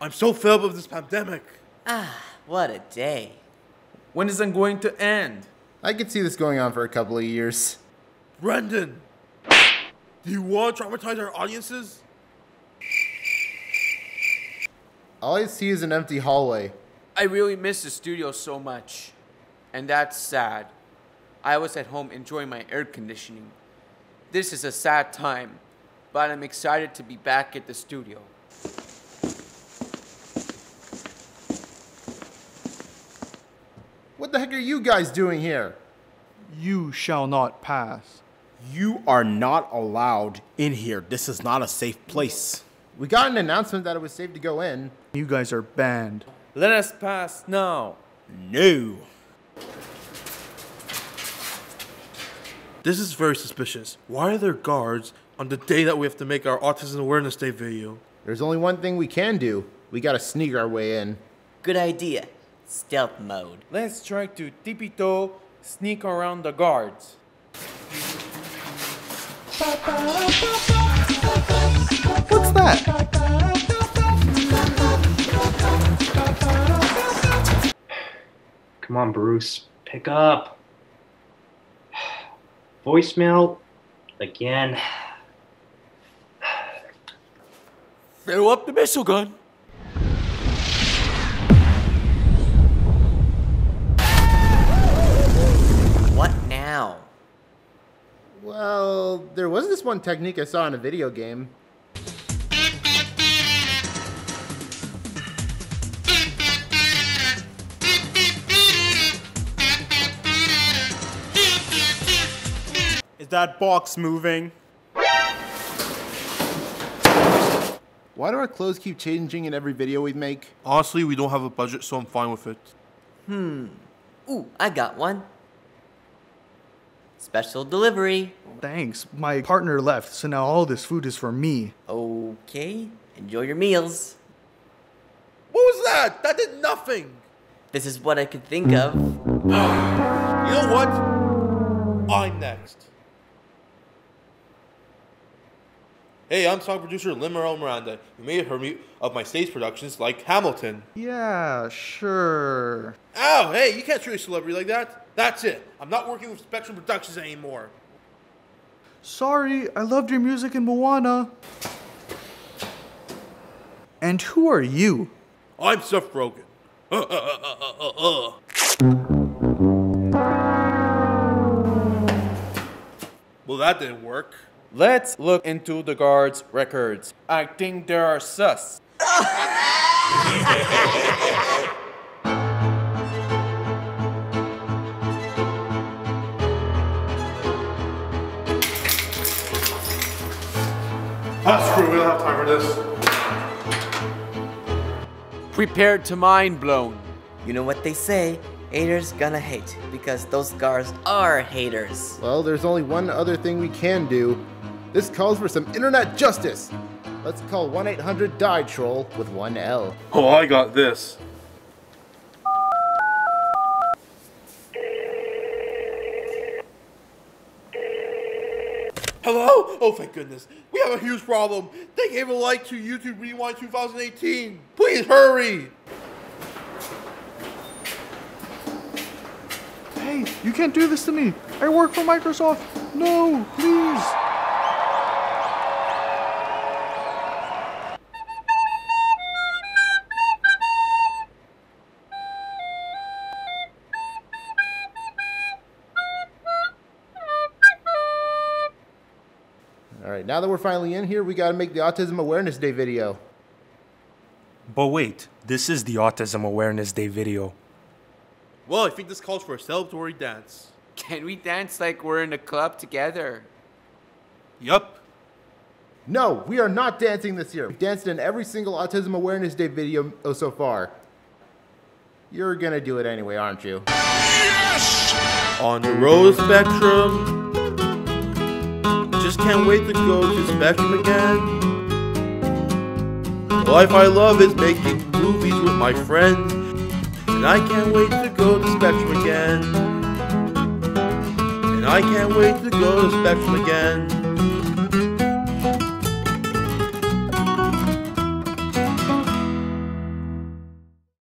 I'm so fed up with this pandemic. Ah, what a day. When is it going to end? I could see this going on for a couple of years. Brendan, do you want to traumatize our audiences? All I see is an empty hallway. I really miss the studio so much. And that's sad. I was at home enjoying my air conditioning. This is a sad time, but I'm excited to be back at the studio. The heck are you guys doing here? You shall not pass. You are not allowed in here. This is not a safe place. We got an announcement that it was safe to go in. You guys are banned. Let us pass now. No. This is very suspicious. Why are there guards on the day that we have to make our Autism Awareness Day video? There's only one thing we can do. We gotta sneak our way in. Good idea. Stealth mode. Let's try to tipito sneak around the guards. What's that? Come on, Bruce. Pick up. Voicemail again. Fill up the missile gun. There was this one technique I saw in a video game. Is that box moving? Why do our clothes keep changing in every video we make? Honestly, we don't have a budget, so I'm fine with it. Hmm. Ooh, I got one. Special delivery. Thanks. My partner left, so now all this food is for me. Okay, enjoy your meals. What was that? That did nothing. This is what I could think of. You know what? I'm next. Hey, I'm song producer Lin-Manuel Miranda. You may have heard me of my stage productions like Hamilton. Yeah, sure. Ow, hey, you can't treat a celebrity like that. That's it. I'm not working with Spectrum Productions anymore. Sorry, I loved your music in Moana. And who are you? I'm Seth Rogen. Uh, uh, uh. Well, that didn't work. Let's look into the guards' records. I think there are sus. Ah, screw it, we don't have time for this. Prepared to mind blown. You know what they say, haters gonna hate, because those guards are haters. Well, there's only one other thing we can do. This calls for some internet justice. Let's call 1 800 Die Troll with one L. Oh, I got this. Hello? Oh, thank goodness. We have a huge problem. They gave a like to YouTube Rewind 2018. Please hurry. Hey, you can't do this to me. I work for Microsoft. No, please. Right, now that we're finally in here, we gotta make the Autism Awareness Day video. But wait, this is the Autism Awareness Day video. Well, I think this calls for a celebratory dance. Can we dance like we're in a club together? Yup. No, we are not dancing this year. We've danced in every single Autism Awareness Day video oh, so far. You're gonna do it anyway, aren't you? Yes! On the road spectrum. Can't wait to go to Spectrum again. The life I love is making movies with my friends. And I can't wait to go to Spectrum again. And I can't wait to go to Spectrum again.